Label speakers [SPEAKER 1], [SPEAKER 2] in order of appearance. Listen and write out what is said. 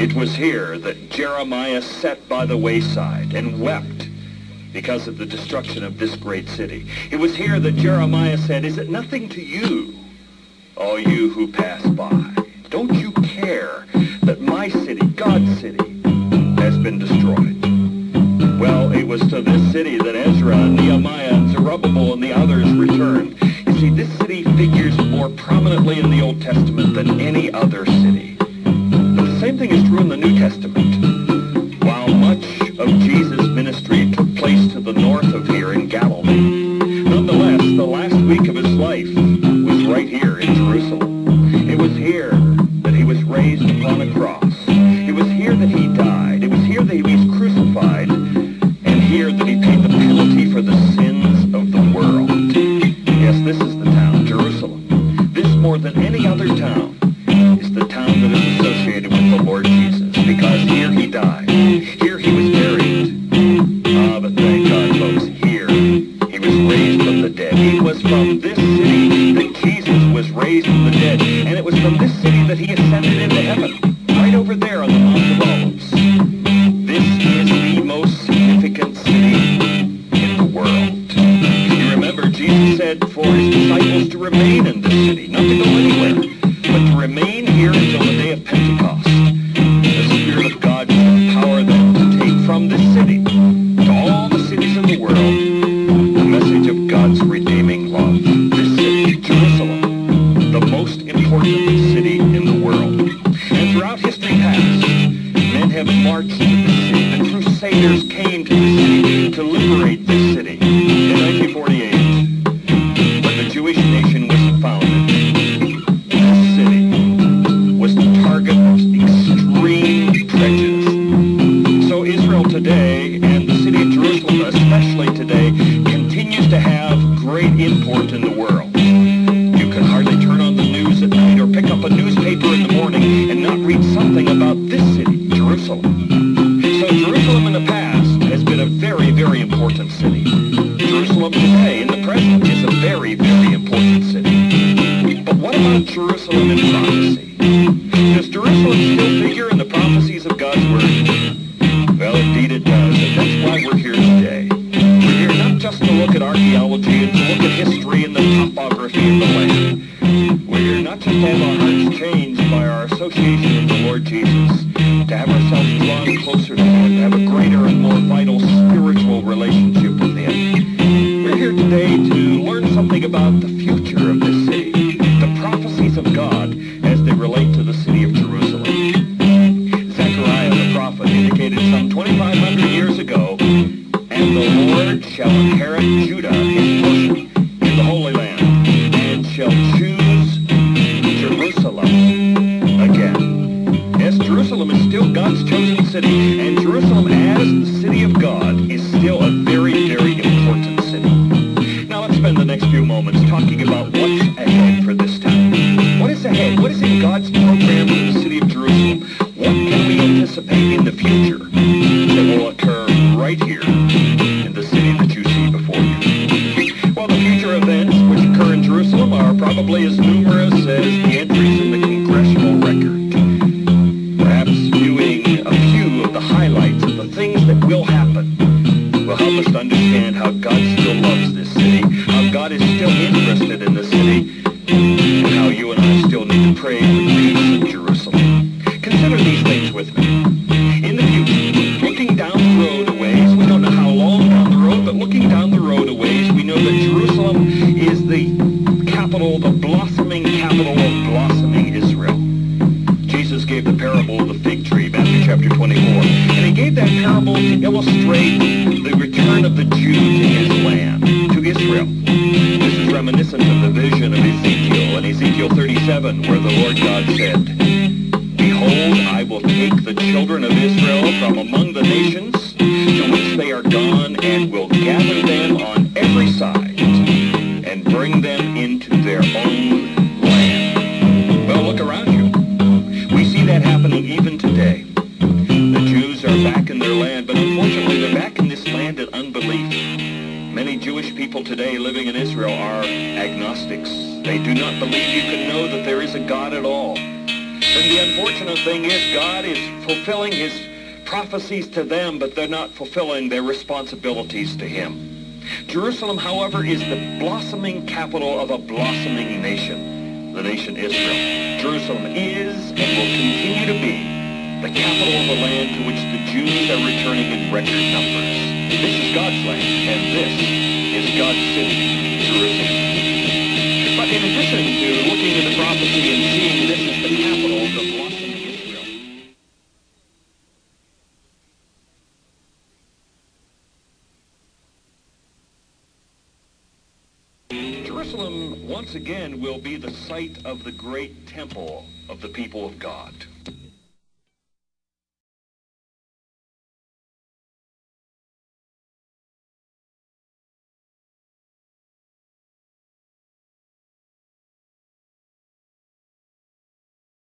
[SPEAKER 1] It was here that Jeremiah sat by the wayside and wept because of the destruction of this great city. It was here that Jeremiah said, Is it nothing to you, all you who pass by? Don't you care that my city, God's city, has been destroyed? Well, it was to this city that Ezra, Nehemiah, and Zerubbabel and the others returned. You see, this city figures more prominently in the Old Testament than any other city. But thing is true in the New Testament. While much of Jesus' ministry took place to the north of here in Galilee, nonetheless, the last week of his life was right here in Jerusalem. It was here that he was raised upon a cross. It was here that he died. It was here that he was crucified. And here that he paid the penalty for the sins of the world. Yes, this is the town, Jerusalem. This more than any other town that is associated with the Lord Jesus. Because here he died. Until the day of Pentecost. Morning and not read something about this city, Jerusalem. So Jerusalem in the past has been a very, very important city. Jerusalem today, in the present, is a very, very important city. But what about Jerusalem in prophecy? Does Jerusalem still figure in the prophecies of God's Word? Well, indeed it does, and that's why we're here today. We're here not just to look at archaeology and to look at history and the topography of the land. We're here not just to have our hearts changed the Lord Jesus, to have ourselves drawn closer to Him, to have a greater and more vital spiritual relationship with Him. We're here today to learn something about the future of this city, the prophecies of God as they relate to the city of Jerusalem. Zechariah the prophet indicated some 2,500 years ago, and the Lord shall inherit Judah, his portion, in the Holy Land, and shall the road a ways, we know that Jerusalem is the capital, the blossoming capital of blossoming Israel. Jesus gave the parable of the fig tree, Matthew chapter 24. And he gave that parable to illustrate the return of the Jew to his land, to Israel. This is reminiscent of the vision of Ezekiel in Ezekiel 37, where the Lord God said, Behold, I will take the children of Israel from among the nations to which they are gone, Well, look around you. We see that happening even today. The Jews are back in their land, but unfortunately they're back in this land in unbelief. Many Jewish people today living in Israel are agnostics. They do not believe you can know that there is a God at all. And the unfortunate thing is God is fulfilling his prophecies to them, but they're not fulfilling their responsibilities to him. Jerusalem, however, is the blossoming capital of a blossoming nation, the nation Israel. Jerusalem is and will continue to be the capital of a land to which the Jews are returning in record numbers. This is God's land, and this is God's city, Jerusalem. But in addition to looking at the prophecy and Jerusalem once again will be the site of the great temple of the people of God.